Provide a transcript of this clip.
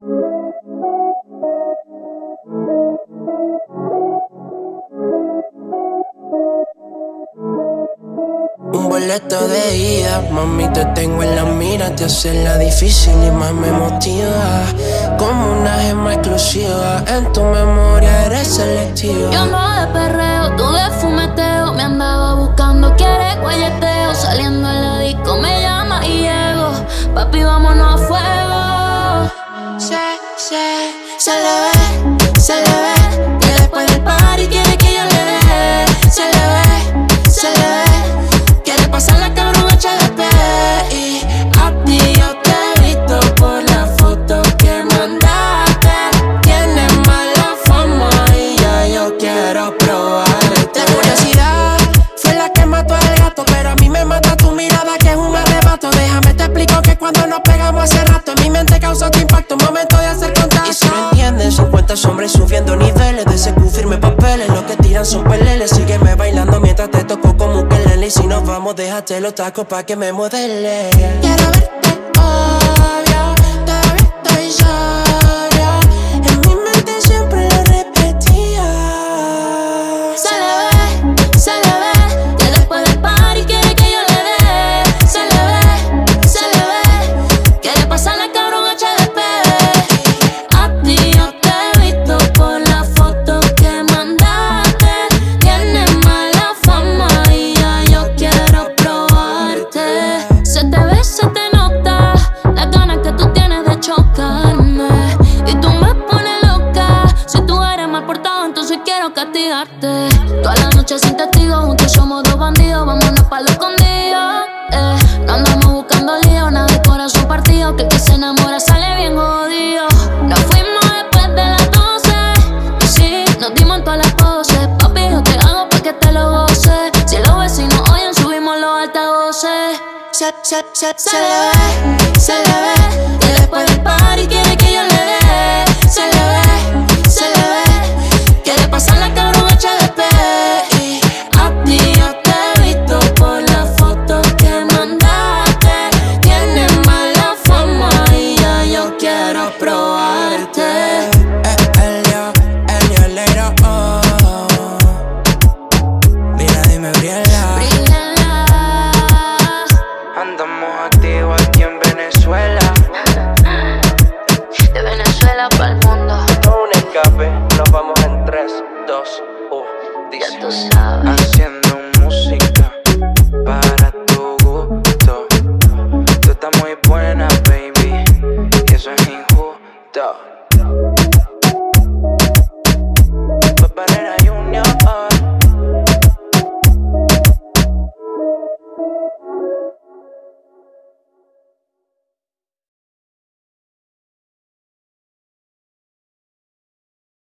Un boleto de ida, mami, te tengo en la mira, te hace la difícil y más me motiva. Como una gema exclusiva, en tu memoria eres selectiva. Se, le ve, se le ve, que después del party quiere que yo le dé. Se le ve, se le ve, quiere pasar la cabrón HDP. Y a ti yo te he visto por la foto que mandaste. Tienes mala fama y ya yo quiero probarte. La curiosidad fue la que mató al gato, pero a mí me mata tu mirada que es un arrebato. Déjame te explico que cuando nos pegamos hace rato en mi mente causó tu impacto, momento 50 hombres subiendo niveles de firme papeles, lo que tiran son peleles. Sígueme bailando mientras te toco como un kelele. Y si nos vamos, déjate los tacos pa' que me modele. Quiero verte obvio, Toda la noche sin testigos, juntos somos dos bandidos. Vámonos pa' lo escondido. Eh. No andamos buscando lío, nada de corazón partido. Que el que se enamora sale bien jodido. Nos fuimos después de las 12. Y sí, nos dimos en todas las poses. Papi, yo te hago pa' que te lo goces. Si los vecinos oyen, subimos los altavoces. Se, se, se, se le ve, se le ve. Que después del party quiere que yo le dé. Andamos activos aquí en Venezuela. De Venezuela para el mundo. Un escape, nos vamos en 3, 2, 1. Ya tú Dice. sabes. Haciendo música para tu gusto. Tú estás muy buena, baby. Y eso es injusto.